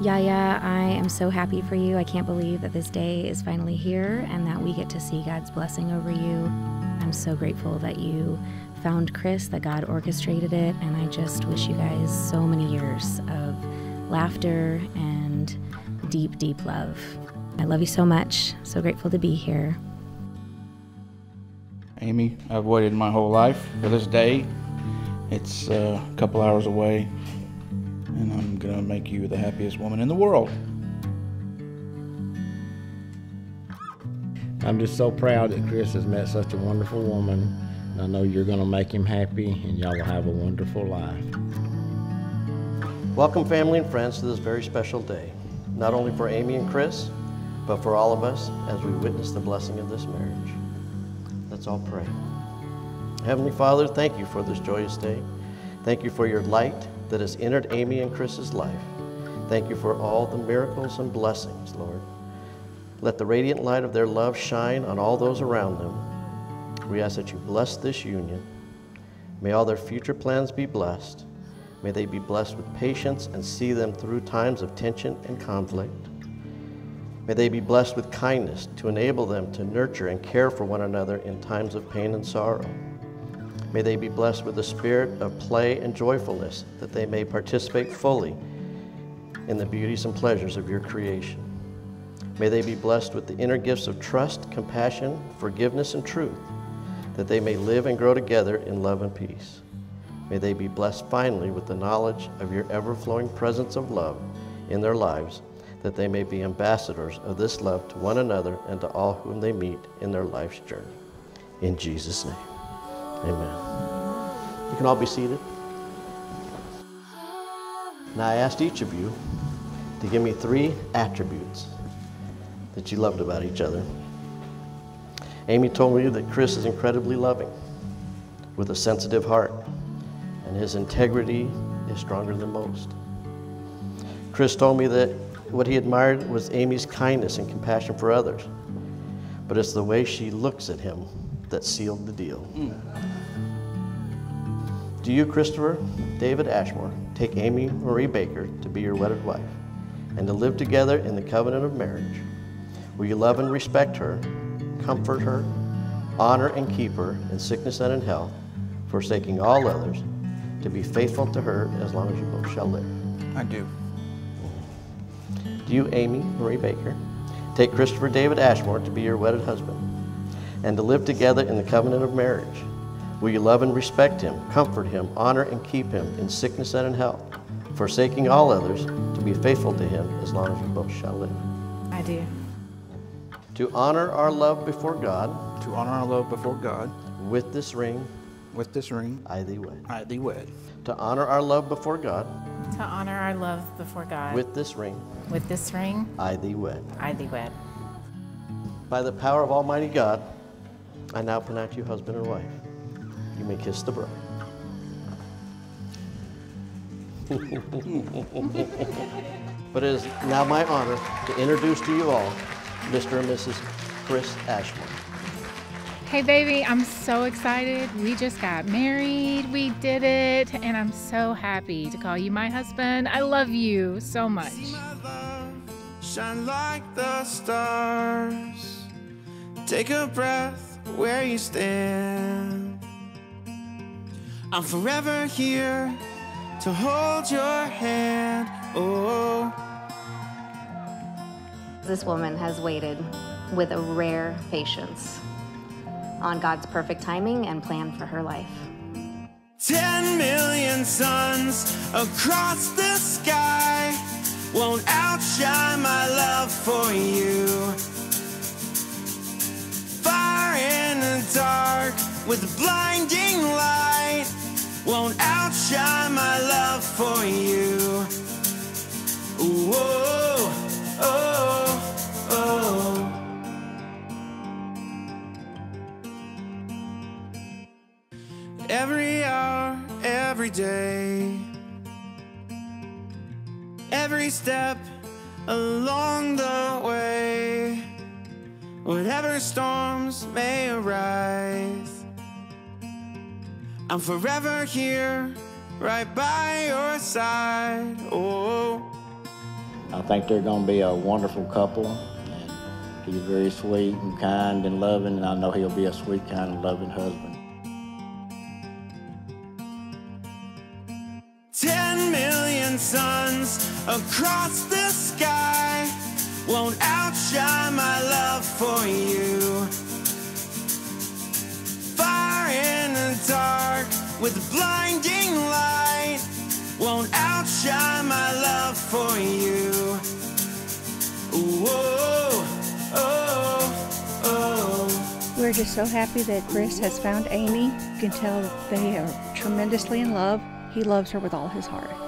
Yaya, I am so happy for you. I can't believe that this day is finally here and that we get to see God's blessing over you. I'm so grateful that you found Chris, that God orchestrated it, and I just wish you guys so many years of laughter and deep, deep love. I love you so much. So grateful to be here. Amy, I've waited my whole life for this day. It's uh, a couple hours away, and I'm going to make you the happiest woman in the world. I'm just so proud that Chris has met such a wonderful woman. I know you're going to make him happy, and y'all will have a wonderful life. Welcome, family and friends, to this very special day, not only for Amy and Chris, but for all of us as we witness the blessing of this marriage. Let's all pray. Heavenly Father, thank you for this joyous day. Thank you for your light that has entered Amy and Chris's life. Thank you for all the miracles and blessings, Lord. Let the radiant light of their love shine on all those around them. We ask that you bless this union. May all their future plans be blessed. May they be blessed with patience and see them through times of tension and conflict. May they be blessed with kindness to enable them to nurture and care for one another in times of pain and sorrow. May they be blessed with a spirit of play and joyfulness that they may participate fully in the beauties and pleasures of your creation. May they be blessed with the inner gifts of trust, compassion, forgiveness, and truth, that they may live and grow together in love and peace. May they be blessed finally with the knowledge of your ever flowing presence of love in their lives, that they may be ambassadors of this love to one another and to all whom they meet in their life's journey. In Jesus' name, amen. You can all be seated. Now, I asked each of you to give me three attributes that you loved about each other. Amy told me that Chris is incredibly loving, with a sensitive heart and his integrity is stronger than most. Chris told me that what he admired was Amy's kindness and compassion for others, but it's the way she looks at him that sealed the deal. Mm. Do you, Christopher David Ashmore, take Amy Marie Baker to be your wedded wife and to live together in the covenant of marriage? Will you love and respect her, comfort her, honor and keep her in sickness and in health, forsaking all others, to be faithful to her as long as you both shall live? I do. Do you, Amy Marie Baker, take Christopher David Ashmore to be your wedded husband and to live together in the covenant of marriage? Will you love and respect him, comfort him, honor and keep him in sickness and in health, forsaking all others, to be faithful to him as long as you both shall live? I do. To honor our love before God. To honor our love before God. With this ring with this ring, I thee wed. I thee wed. To honor our love before God. To honor our love before God. With this ring. With this ring. I thee wed. I thee wed. By the power of Almighty God, I now pronounce you husband and wife. You may kiss the bride. but it is now my honor to introduce to you all Mr. and Mrs. Chris Ashmore. Hey, baby, I'm so excited. We just got married. We did it. And I'm so happy to call you my husband. I love you so much. Shine like the stars. Take a breath where you stand. I'm forever here to hold your hand. Oh. This woman has waited with a rare patience on God's perfect timing and plan for her life. Ten million suns across the sky won't outshine my love for you. With blinding light won't outshine my love for you. Oh, oh, oh. Every hour, every day, every step along the way, whatever storms may arise, I'm forever here, right by your side. Oh. I think they're going to be a wonderful couple. And he's very sweet and kind and loving, and I know he'll be a sweet, kind, and loving husband. Ten million suns across the sky won't outshine my love for you. In the dark with blinding light won't outshine my love for you. Whoa, oh, oh, oh. We're just so happy that Chris has found Amy. You can tell they are tremendously in love. He loves her with all his heart.